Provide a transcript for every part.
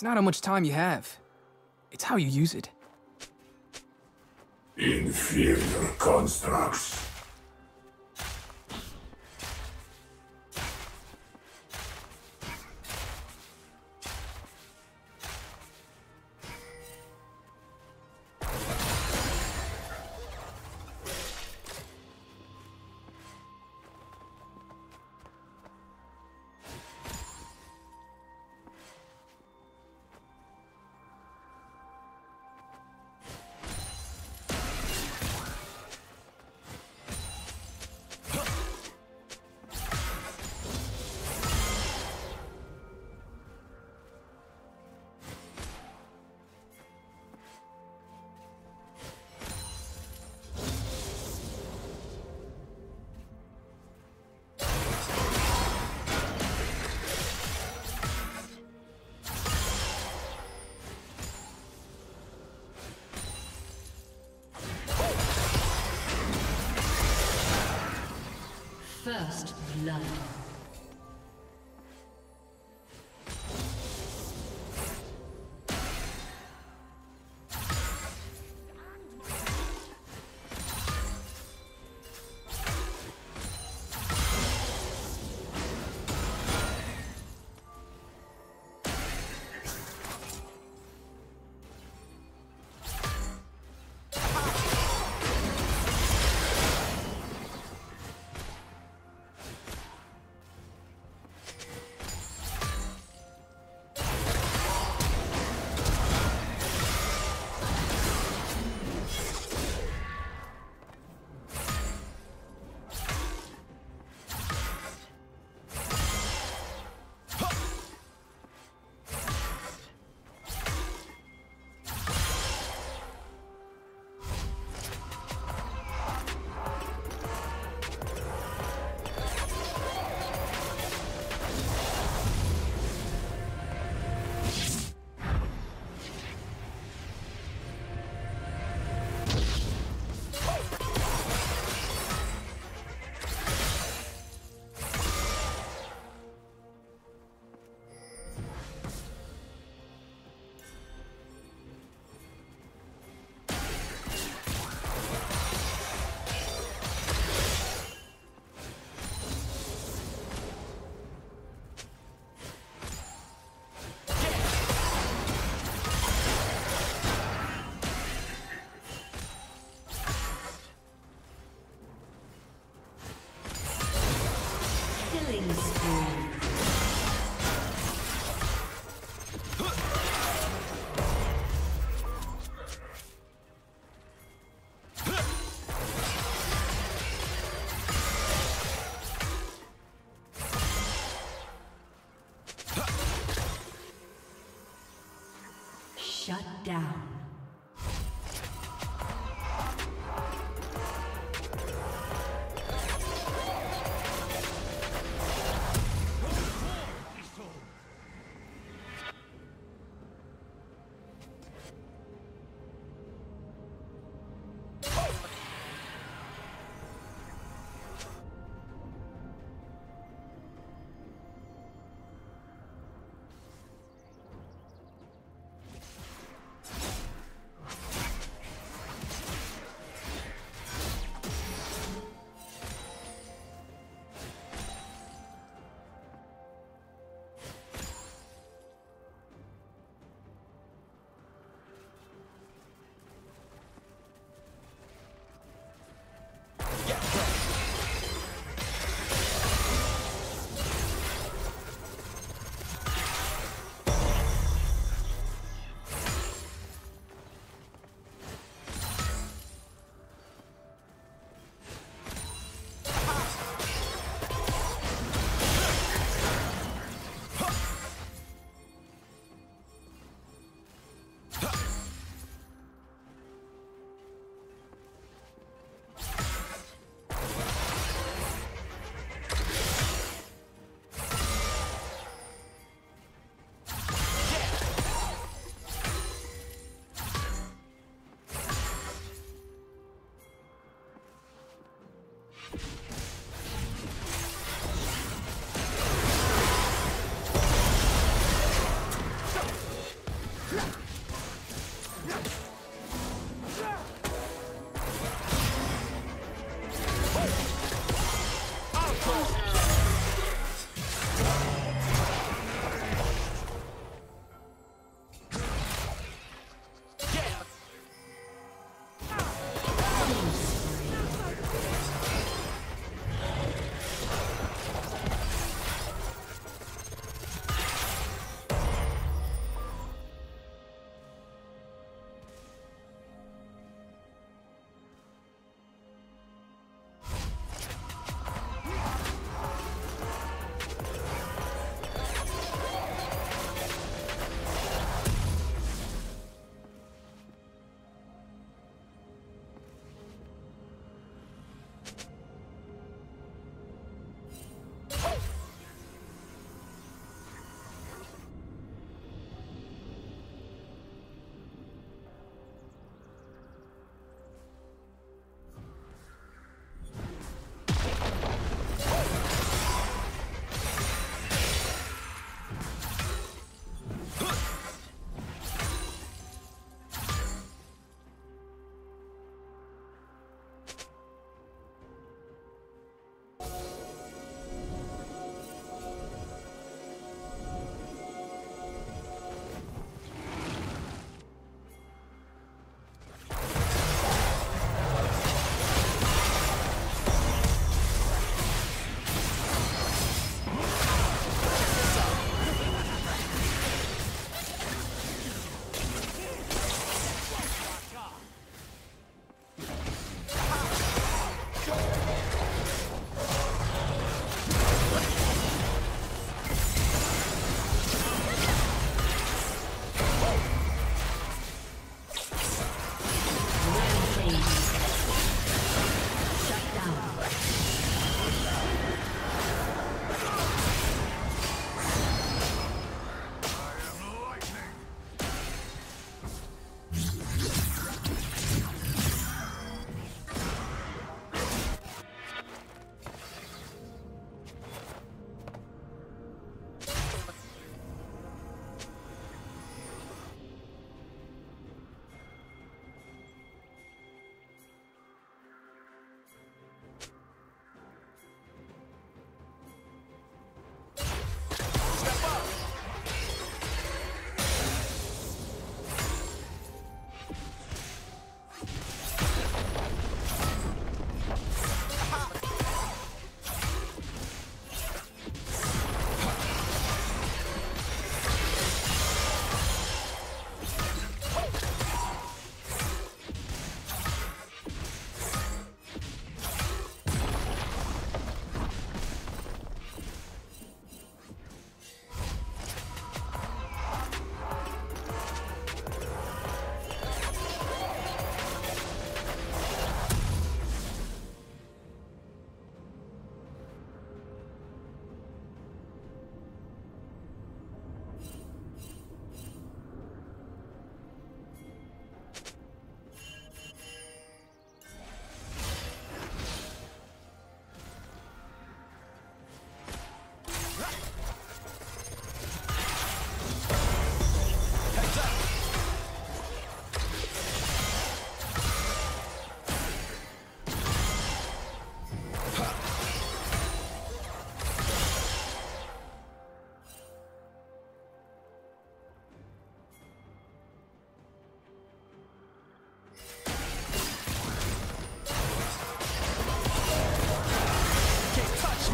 It's not how much time you have. It's how you use it. Inferior constructs. First blood.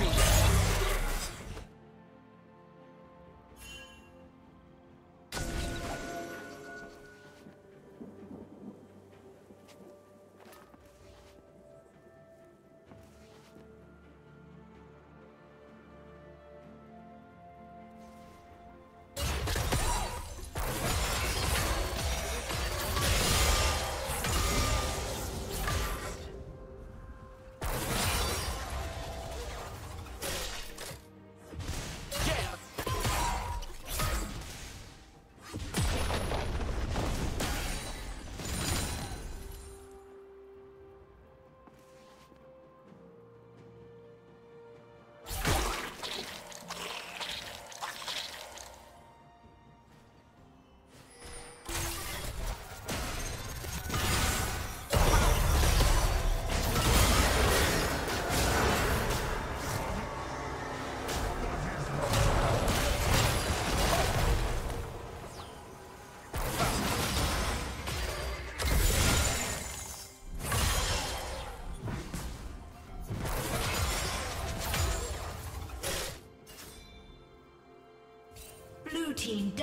enemy.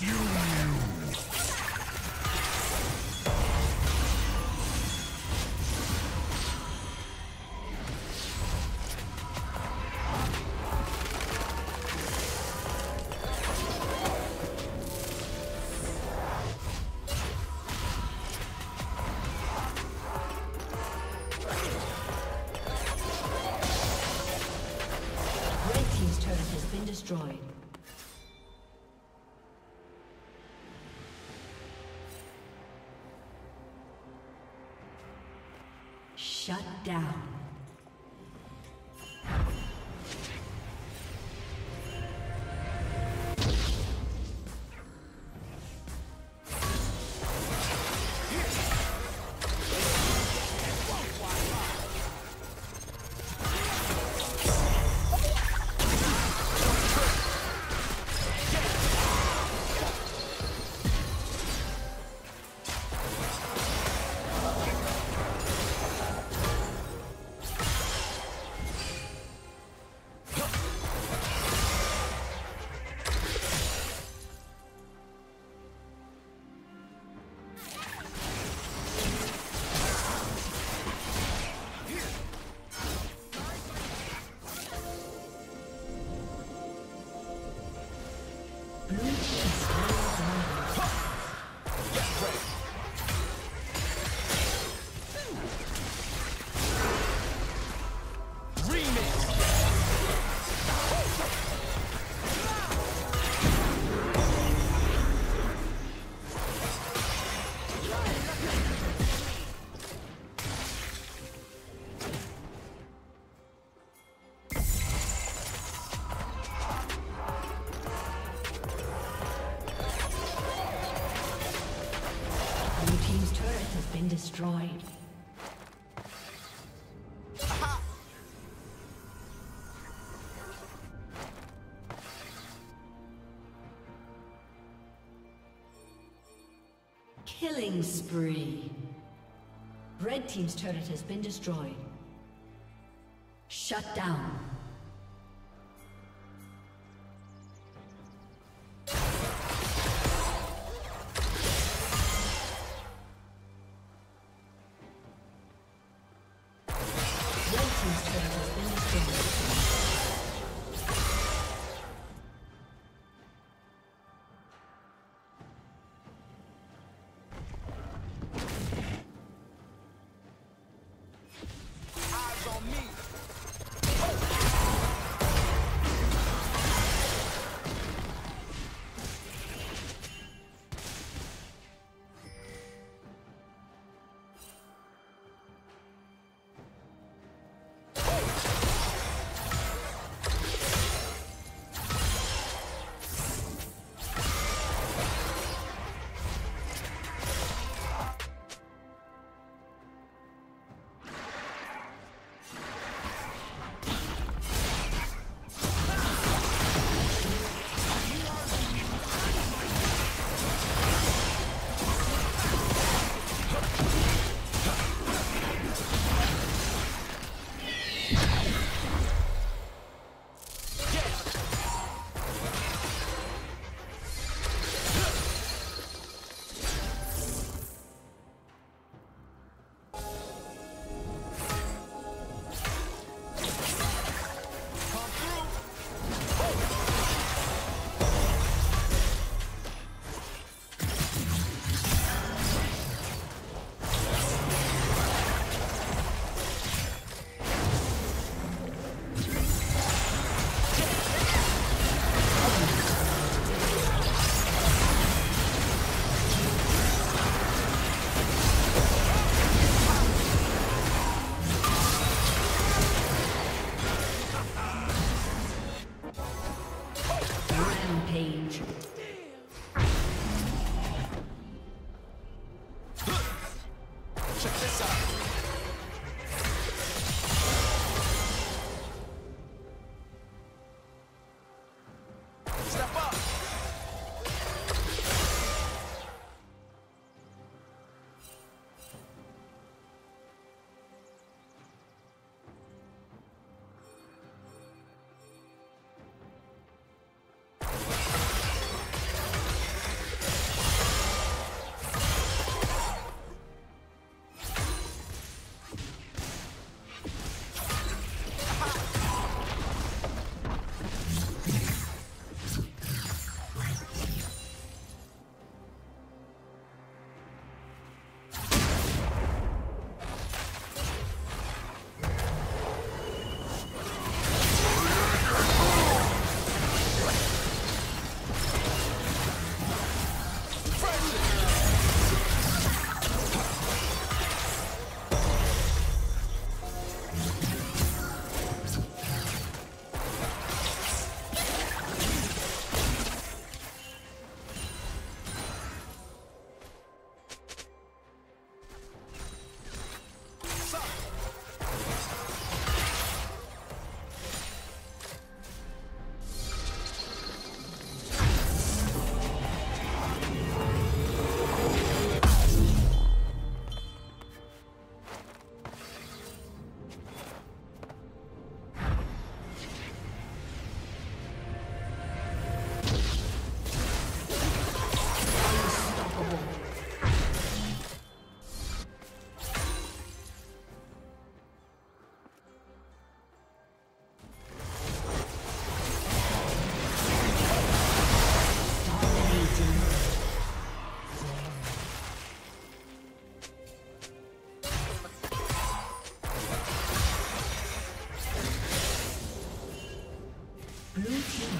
you! Red Shut down. Been destroyed. Killing spree. Red team's turret has been destroyed. Shut down.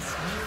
slain.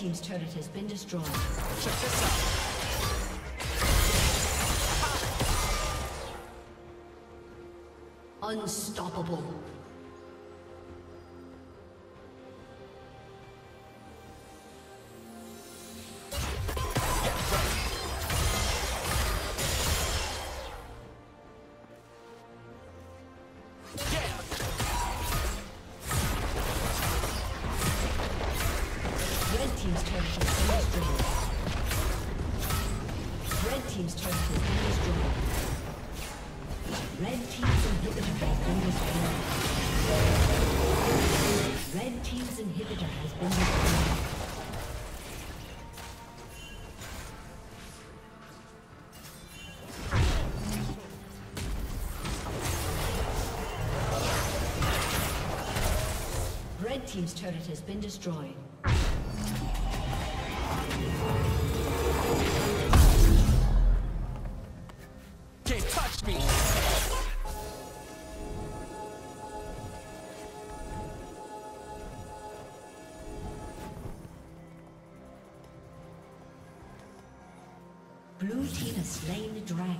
Team's turret has been destroyed. Check this out. Unstoppable. Team's turret has been destroyed. Can't touch me! Blue team has slain the dragon.